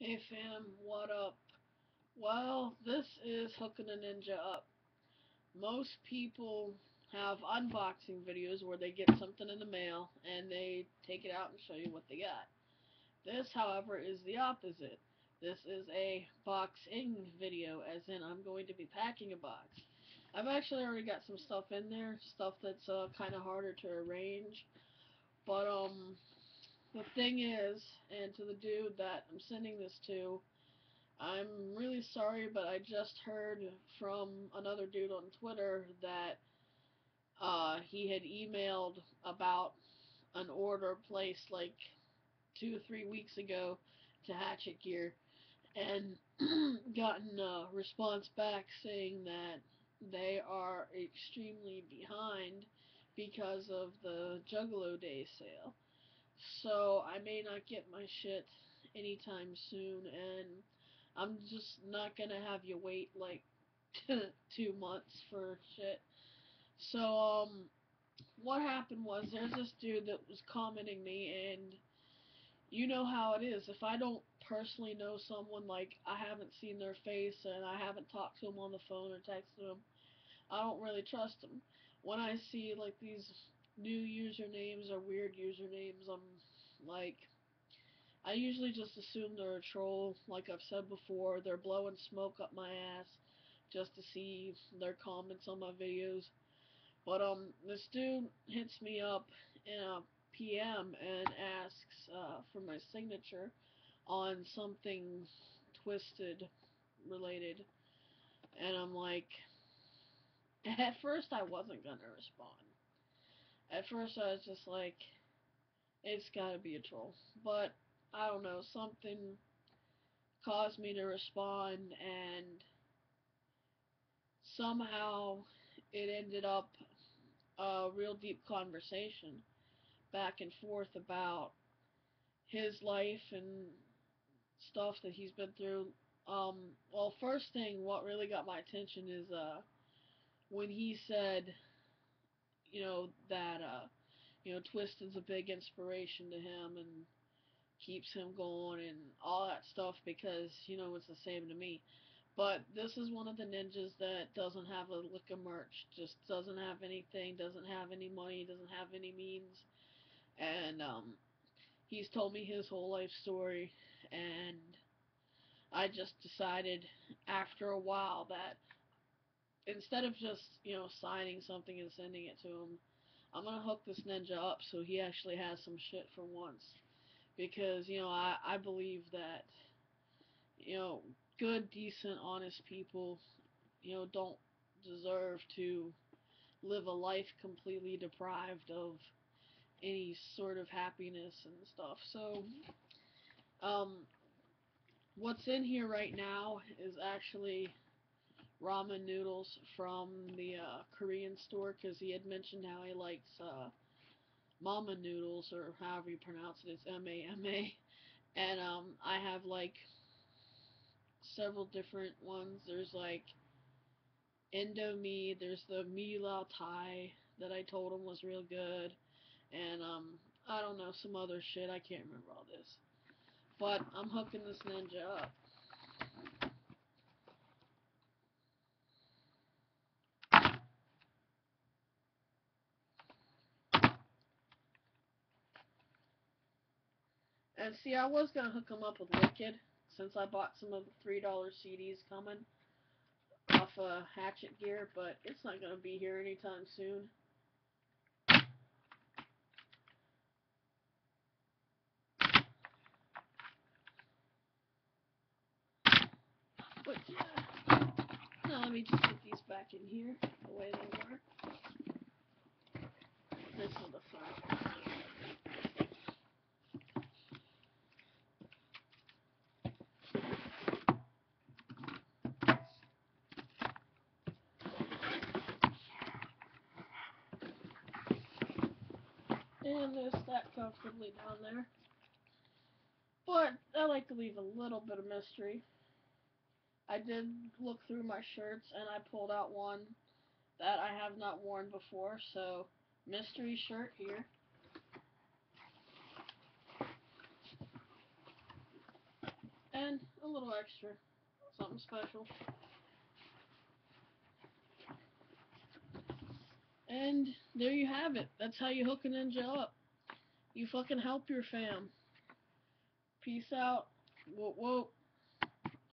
Hey fam, what up? Well, this is hooking a ninja up. Most people have unboxing videos where they get something in the mail and they take it out and show you what they got. This, however, is the opposite. This is a boxing video, as in I'm going to be packing a box. I've actually already got some stuff in there, stuff that's uh, kind of harder to arrange. But, um, the thing is, and to the dude that I'm sending this to, I'm really sorry, but I just heard from another dude on Twitter that uh, he had emailed about an order placed like two or three weeks ago to Hatchet Gear and gotten a response back saying that they are extremely behind because of the Juggalo Day sale. So I may not get my shit anytime soon, and I'm just not gonna have you wait like two months for shit. So um, what happened was there's this dude that was commenting me, and you know how it is. If I don't personally know someone, like I haven't seen their face and I haven't talked to them on the phone or texted them, I don't really trust them. When I see like these new usernames or weird usernames, I'm like, I usually just assume they're a troll. Like I've said before, they're blowing smoke up my ass just to see their comments on my videos. But um, this dude hits me up in a PM and asks uh, for my signature on something Twiztid related, and I'm like, at first I wasn't gonna respond. At first I was just like, it's gotta be a troll. But, I don't know, something caused me to respond and somehow it ended up a real deep conversation back and forth about his life and stuff that he's been through. Um, well, first thing, what really got my attention is, uh, when he said, you know, that, uh, you know, Twist is a big inspiration to him and keeps him going and all that stuff because, you know, it's the same to me. But this is one of the ninjas that doesn't have a lick of merch, just doesn't have anything, doesn't have any money, doesn't have any means. And, um, he's told me his whole life story and I just decided after a while that instead of just, you know, signing something and sending it to him, I'm gonna hook this ninja up so he actually has some shit for once. Because, you know, I, I believe that, you know, good, decent, honest people, you know, don't deserve to live a life completely deprived of any sort of happiness and stuff. So, um, what's in here right now is actually ramen noodles from the uh, Korean store because he had mentioned how he likes uh, mama noodles or however you pronounce it. It's M A M A, and um, I have like several different ones. There's like Indomie. There's the Mi Lao Thai that I told him was real good, and um, I don't know some other shit. I can't remember all this, but I'm hooking this ninja up. And see, I was gonna hook him up with Wicked since I bought some of the three dollar CDs coming off uh, Hatchet Gear, but it's not gonna be here anytime soon. But yeah, now let me just get these back in here the way they were. This is the front. And they're comfortably down there. But I like to leave a little bit of mystery. I did look through my shirts and I pulled out one that I have not worn before, so mystery shirt here. and a little extra, something special. And there you have it. That's how you hook a ninja up. You fucking help your fam. Peace out. Whoa, whoa.